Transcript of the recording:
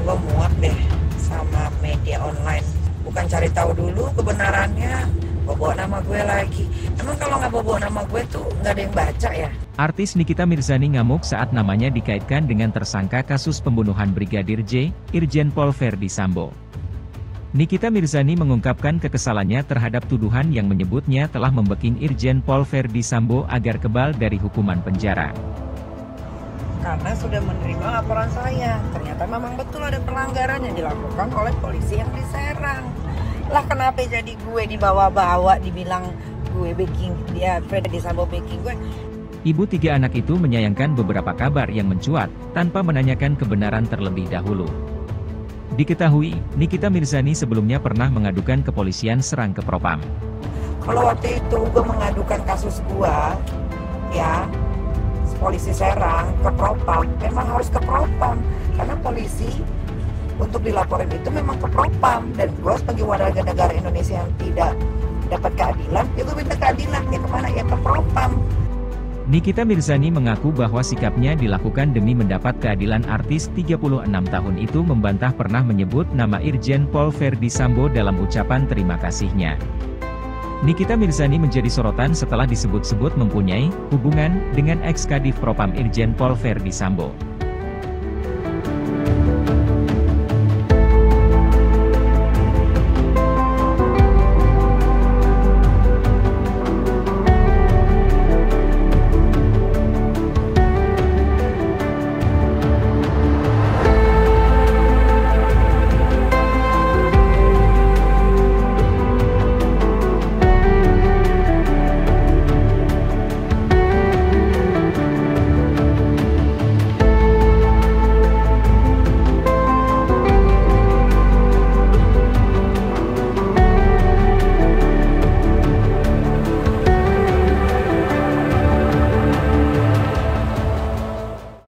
gue muak deh sama media online bukan cari tahu dulu kebenarannya bawa nama gue lagi emang kalau nggak bawa nama gue tuh nggak ada yang baca ya Artis Nikita Mirzani ngamuk saat namanya dikaitkan dengan tersangka kasus pembunuhan Brigadir J, Irjen Pol Verdi Sambo. Nikita Mirzani mengungkapkan kekesalannya terhadap tuduhan yang menyebutnya telah membeking Irjen Pol Verdi Sambo agar kebal dari hukuman penjara. Karena sudah menerima laporan saya ternyata memang betul ada pelanggaran yang dilakukan oleh polisi yang di Serang lah kenapa jadi gue dibawa-bawa dibilang gue baking dia Freddy Sambo baking gue Ibu tiga anak itu menyayangkan beberapa kabar yang mencuat, tanpa menanyakan kebenaran terlebih dahulu. Diketahui, Nikita Mirzani sebelumnya pernah mengadukan kepolisian serang ke Propam. kalau waktu itu gue mengadukan kasus gue polisi Serang ke Propam memang harus ke Propam. Karena polisi untuk dilaporin itu memang ke Propam. Dan gue sebagai warga negara Indonesia yang tidak dapat keadilan ya gue minta keadilan ya ke mana? Ya ke Propam. Nikita Mirzani mengaku bahwa sikapnya dilakukan demi mendapat keadilan artis 36 tahun itu membantah pernah menyebut nama Irjen Pol Verdi Sambo dalam ucapan terima kasihnya. Nikita Mirzani menjadi sorotan setelah disebut-sebut mempunyai hubungan dengan ex-kadif Propam Irjen Pol Verdi Sambo.